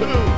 Blue.